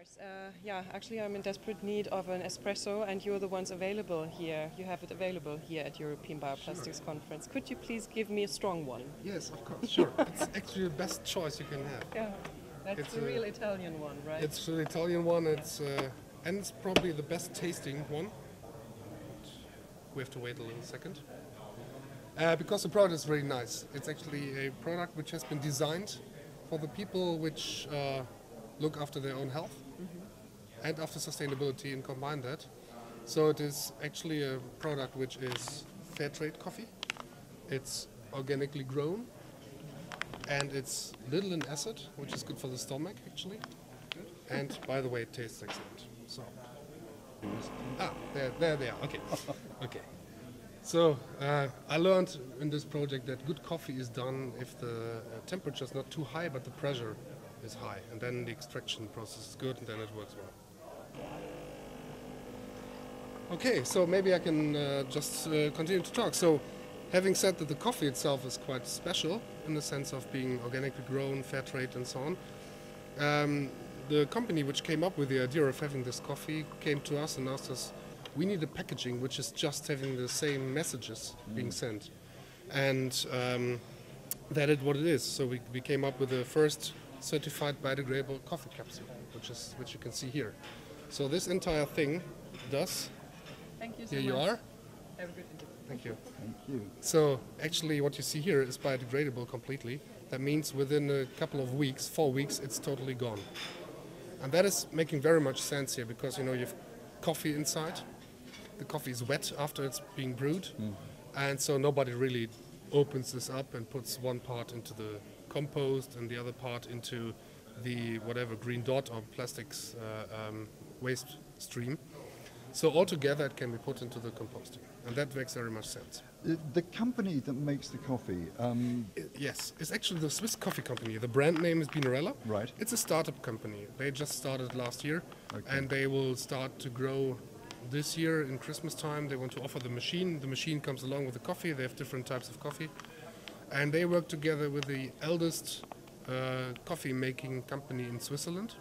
Uh, yeah, actually, I'm in desperate need of an espresso, and you're the ones available here. You have it available here at European Bioplastics Sure. Conference. Could you please give me a strong one? Yes, of course, sure. it's actually the best choice you can have. Yeah, that's It's the a- real Italian one, right? It's an Italian one. It's uh, and it's probably the best tasting one. We have to wait a little second. Uh, because the product is very nice. It's actually a product which has been designed for the people which uh, look after their own health and after sustainability and combine that. So it is actually a product which is fair trade coffee. It's organically grown and it's little in acid, which is good for the stomach actually. And by the way, it tastes excellent. So ah, there, there they are. Okay, okay. So uh, I learned in this project that good coffee is done if the uh, temperature is not too high, but the pressure is high, and then the extraction process is good, and then it works well. Okay, so maybe I can uh, just uh, continue to talk. So, having said that the coffee itself is quite special in the sense of being organically grown, fair trade, and so on, um, the company which came up with the idea of having this coffee came to us and asked us, we need a packaging which is just having the same messages being sent. And um, that is what it is. So we, we came up with the first certified biodegradable coffee capsule, which is which you can see here. So this entire thing does. Thank you so Here much. you are. Have a good interview. Thank you. Thank you. So actually, what you see here is biodegradable completely. That means within a couple of weeks, four weeks, it's totally gone. And that is making very much sense here because you know you have coffee inside. The coffee is wet after it's being brewed, mm. and so nobody really opens this up and puts one part into the compost and the other part into the whatever green dot or plastics uh, um, waste stream. So altogether, it can be put into the composting, and that makes very much sense. The, the company that makes the coffee, um, Yes, it's actually the Swiss coffee company. The brand name is Beanarella. Right. It's a startup company. They just started last year, Okay. and they will start to grow this year in Christmas time. They want to offer the machine. The machine comes along with the coffee. They have different types of coffee, and they work together with the eldest uh, coffee making company in Switzerland,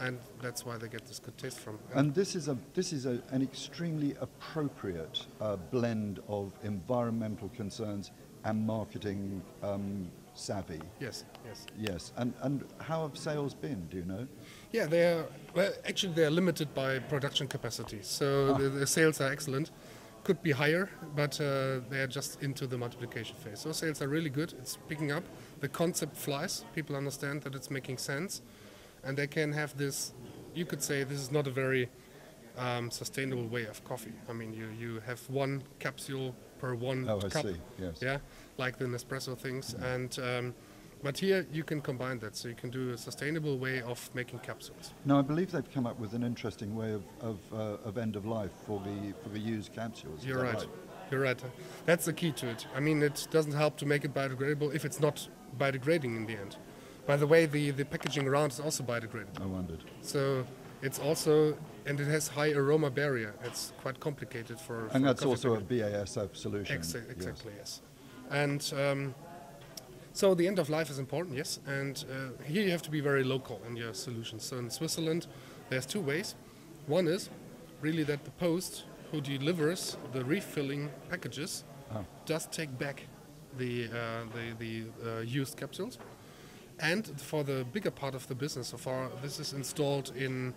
and that's why they get this good taste from. and this is a this is a, an extremely appropriate uh, blend of environmental concerns and marketing um, savvy. yes, yes. Yes, and and how have sales been? Do you know? Yeah, they are. Well, actually, they are limited by production capacity. So the, the sales are excellent. Could be higher, but uh, they are just into the multiplication phase. So sales are really good. It's picking up. The concept flies. People understand that it's making sense, and they can have this. You could say this is not a very um, sustainable way of coffee. I mean, you you have one capsule per one Oh, I cup. see. Yes. Yeah, like the Nespresso things, and um, but here you can combine that, so you can do a sustainable way of making capsules. Now I believe they've come up with an interesting way of of, uh, of end of life for the for the used capsules. You're that right. You're right. That's the key to it. I mean, it doesn't help to make it biodegradable if it's not biodegrading in the end. By the way, the, the packaging around is also biodegradable. I wondered. So it's also, and it has high aroma barrier. It's quite complicated for. for And that's coffee also a. BASF solution. Exa- yes. exactly, yes. And um, so the end of life is important, yes. And uh, here you have to be very local in your solutions. So in Switzerland, there's two ways. One is really that the post who delivers the refilling packages Oh. does take back the uh, the, the uh, used capsules. And for the bigger part of the business so far, this is installed in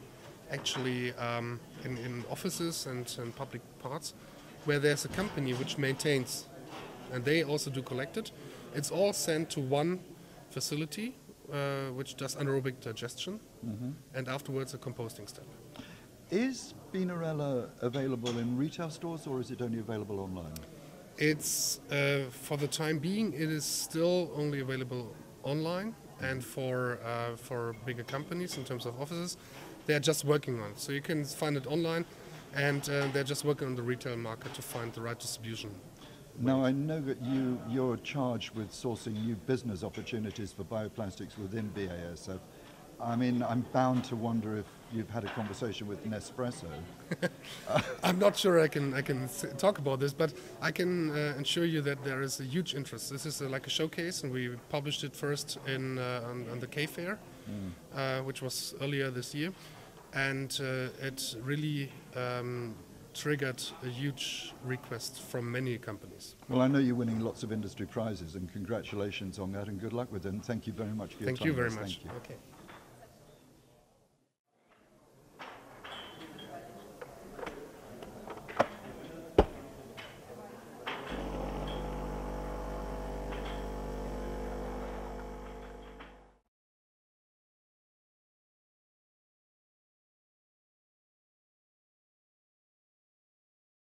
actually um, in, in offices and, and public parts where there's a company which maintains and they also do collect it. It's all sent to one facility uh, which does anaerobic digestion and afterwards a composting step. Is Beanarella available in retail stores or is it only available online? It's uh, for the time being, it is still only available online, and for uh, for bigger companies in terms of offices, they are just working on it. So you can find it online, and uh, they're just working on the retail market to find the right distribution. Now I know that you you're charged with sourcing new business opportunities for bioplastics within BASF. I mean, I'm bound to wonder if you've had a conversation with Nespresso. I'm not sure I can I can talk about this, but I can uh, assure you that there is a huge interest. This is uh, like a showcase, and we published it first in uh, on, on the K Fair uh, which was earlier this year, and uh, it really um, triggered a huge request from many companies. Well, I know you're winning lots of industry prizes, and congratulations on that, and good luck with them. Thank you very much for your Thank time. you very much. Thank you. Okay.